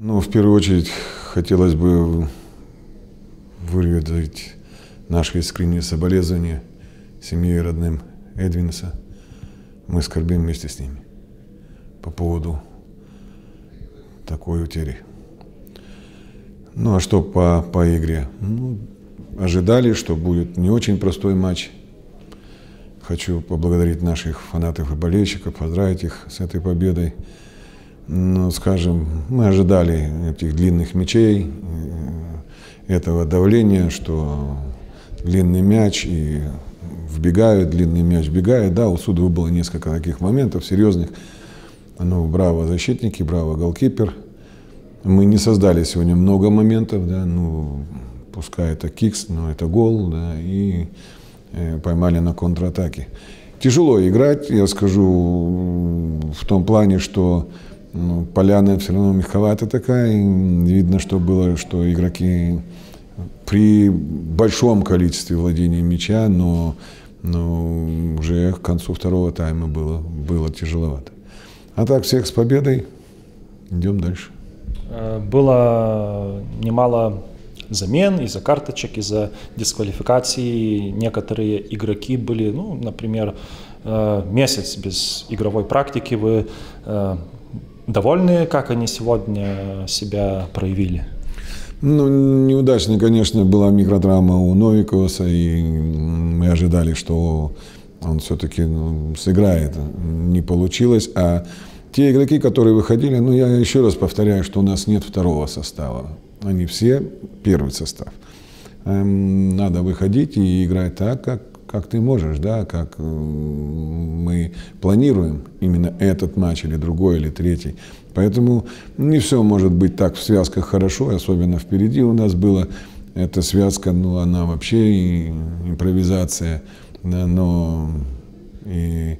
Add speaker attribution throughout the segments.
Speaker 1: Ну, в первую очередь, хотелось бы выразить наши искренние соболезнования семье и родным Эдвинса. Мы скорбим вместе с ними по поводу такой утери. Ну а что по, по игре? Ну, ожидали, что будет не очень простой матч. Хочу поблагодарить наших фанатов и болельщиков, поздравить их с этой победой. Скажем, мы ожидали этих длинных мячей, э, этого давления, что длинный мяч и вбегают, длинный мяч вбегает. Да, у Судова было несколько таких моментов серьезных. Ну, браво защитники, браво голкипер. Мы не создали сегодня много моментов, да, ну, пускай это кикс, но это гол, да, и э, поймали на контратаке. Тяжело играть, я скажу, в том плане, что ну, поляна все равно мягковата такая. Видно, что было, что игроки при большом количестве владения мяча, но, но уже к концу второго тайма было, было тяжеловато. А так, всех с победой. Идем дальше.
Speaker 2: Э, было немало замен из-за карточек, из-за дисквалификации. Некоторые игроки были, ну, например, э, месяц без игровой практики. Вы э, довольны, как они сегодня себя проявили?
Speaker 1: Ну, неудачной, конечно, была микротравма у Новиковса, и мы ожидали, что он все-таки ну, сыграет. Не получилось. А те игроки, которые выходили, ну, я еще раз повторяю, что у нас нет второго состава. Они все первый состав. Эм, надо выходить и играть так, как как ты можешь, да, как э, мы планируем именно этот матч или другой, или третий. Поэтому не все может быть так в связках хорошо, особенно впереди у нас было. Эта связка, ну, она вообще импровизация, да, но и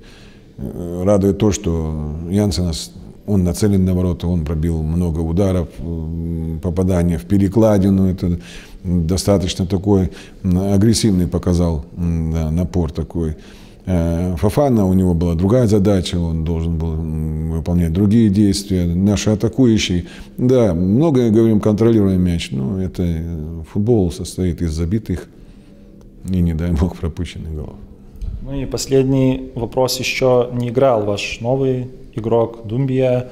Speaker 1: э, радует то, что Янсенас он нацелен на ворота, он пробил много ударов, попадания в перекладину. Это достаточно такой агрессивный показал да, напор такой. Э, Фафана, у него была другая задача, он должен был выполнять другие действия. Наши атакующие, да, многое говорим, контролируем мяч, но это э, футбол состоит из забитых и, не дай бог, пропущенных голов.
Speaker 2: Ну и последний вопрос еще. Не играл ваш новый игрок Думбия.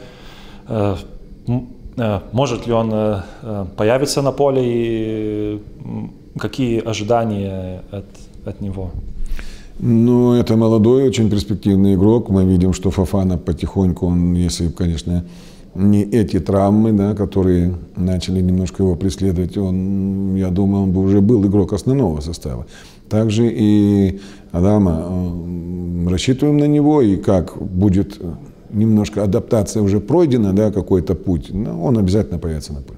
Speaker 2: Э, э, может ли он э, появиться на поле и какие ожидания от, от него?
Speaker 1: Ну, это молодой, очень перспективный игрок. Мы видим, что Фафана потихоньку, он, если, конечно, не эти травмы, да, которые начали немножко его преследовать, он, я думаю, он бы уже был игрок основного состава. Также и Адама, рассчитываем на него, и как будет немножко адаптация уже пройдена, да, какой-то путь, но он обязательно появится на поле.